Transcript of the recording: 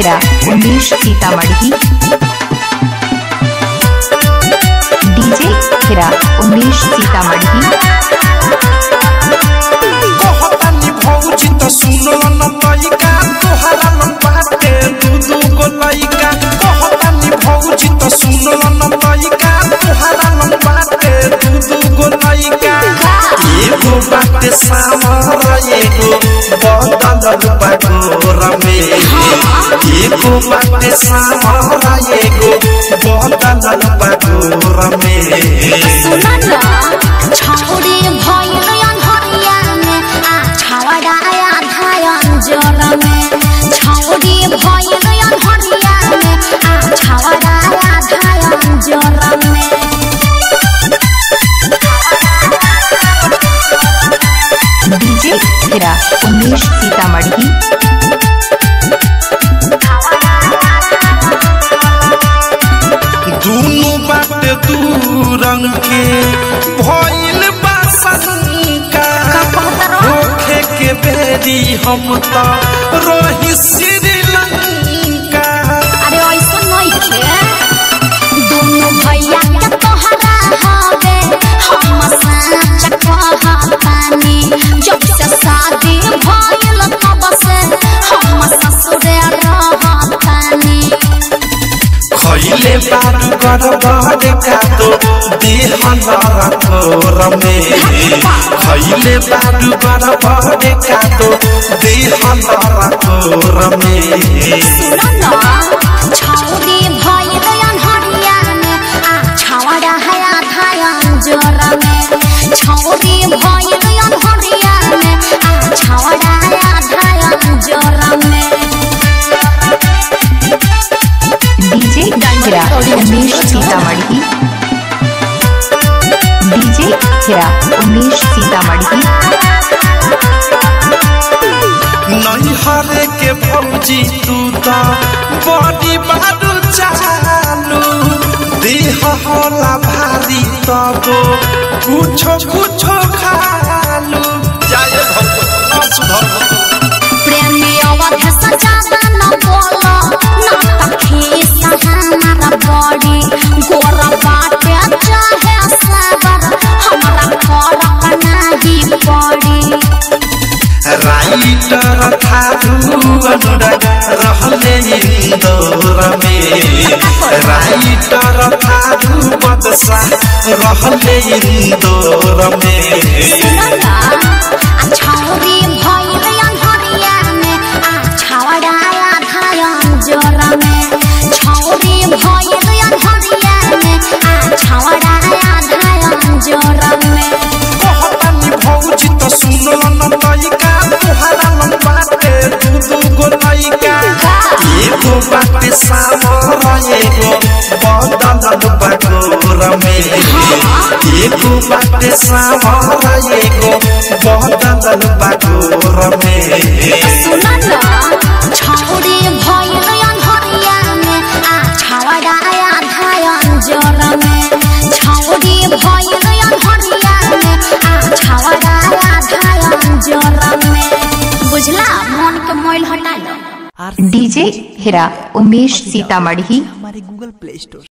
Hera Umesh Sitamarhi DJ Hira Umesh Sitamarhi बाटे दू दू गो लइका एगो बाटे एगो बदल बागोर में सुना ना छौरी भइल अनहरिया में आ छावड़ा आधा अंजोर में छौरी भइल अनहरिया में आ छावड़ा आधा अंजोर में डीजे हेरा उमेश सीतामढ़ी। के भइल बा शंका होखे के बेरी हम त। रही श्रीलंका बारू गरबर कादो देह नरकोर में खैले बारू गरबर कादो देह डीजे उमेश सीतामढ़ी नहीं के भौजी तू त बड़ी बारू चालू। देह होला भारी तब कुछो कुछो खालू। जाए भौजी न सुधर प्रेमी अवध सजादा न बोलो। राइटर थारू अनुराग रहले इंदौर में राइटर थारू बदसा रहले इंदौर में बाटे सामर एगो बदल बागोर में सुना ना छौरी भइल अनहरिया में आ छावड़ा आधा अंजोर में छौरी भइल अनहरिया में आ छावड़ा आधा अंजोर में बुझला मन के मोइल हटा लो डीजे हेरा उमेश सीतामढ़ी। हमारे गूगल प्ले स्टोर।